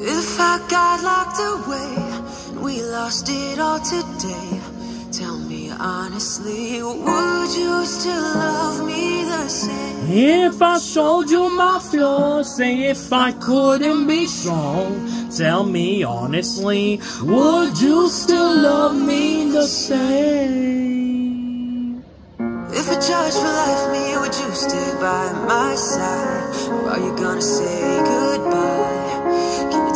If I got locked away we lost it all today, tell me honestly, would you still love me the same? If I showed you my flaws, say if I couldn't be strong, tell me honestly, would you still love me the same? If a judge for life me, would you stay by my side? Or are you gonna say goodbye?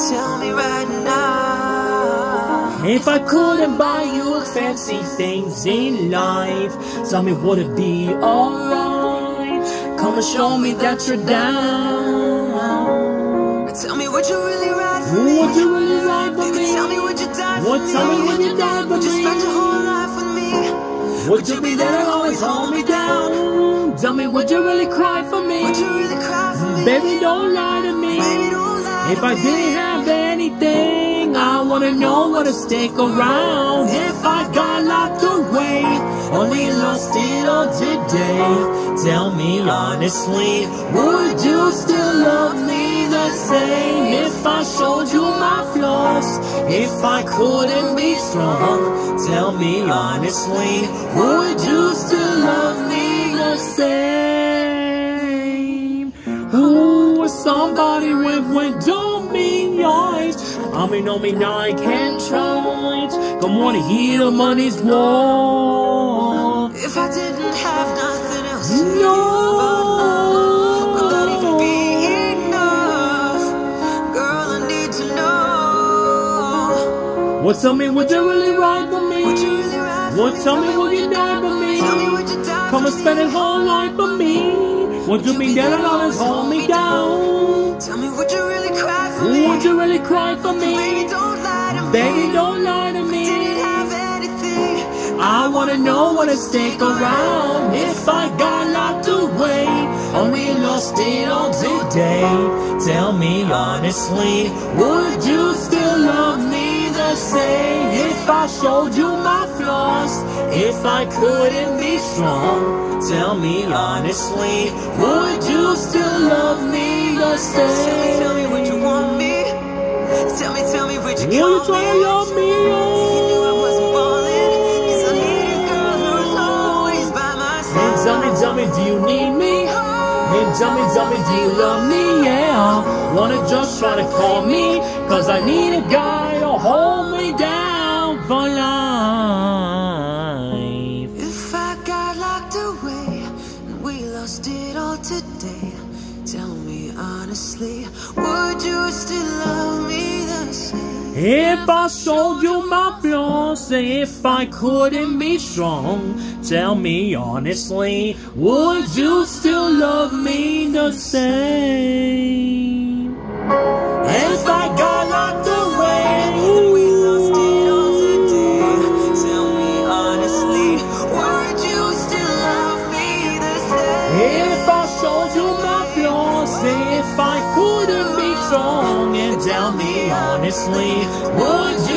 Tell me right now? If I couldn't buy you fancy things in life, tell me would it be alright? Come and show me that you're down. Tell me, would you really ride for me? Would you really ride for Baby, me? tell me, would you die for Would me? tell me would you die for Would you spend your whole life with me? Would you be there to always hold me down? Tell me, would you really cry for me? Would you really cry for me? Baby, don't lie to me. Baby, If I didn't have anything, I wanna know what to stick around. If I got locked away, only lost it all today. Tell me honestly, would you still love me the same? If I showed you my flaws, if I couldn't be strong, tell me honestly, would you still love me the same? Somebody with when don't mean yours? I mean, no, me now I can't try. Come on, hear the money's war. If I didn't have nothing else to No. give, would that even be enough? Girl, I need to know. What tell me, would you really ride for me? Would you really ride for What me? tell me, would you die for me? Tell me, would you die Come and spend his whole life for me. Would you be there and always hold me down? Tell me, would you really cry for me? Would you really cry for Baby, don't lie to me. Baby, don't lie to me. Didn't have anything. I wanna know when to stick around. If I got locked away, only lost it all today. Tell me honestly, would you still love me the same? If I showed you my flaws, if I couldn't be strong, tell me honestly, would you still love me the Tell me, tell me, would you want me? Tell me, tell me, would you you try me? to love me? You knew I wasn't 'cause I need a girl who's always by my side. tell me, tell me, do you need me? Hey, tell me, tell me, do you love me? Wanna just try to call me? Cause I need a guy to hold me down for life. If I got locked away and we lost it all today, tell me honestly, would you still love me the same? If I sold you my flaws, if I couldn't be strong, tell me honestly, would you still love me the same? Tell me honestly, would you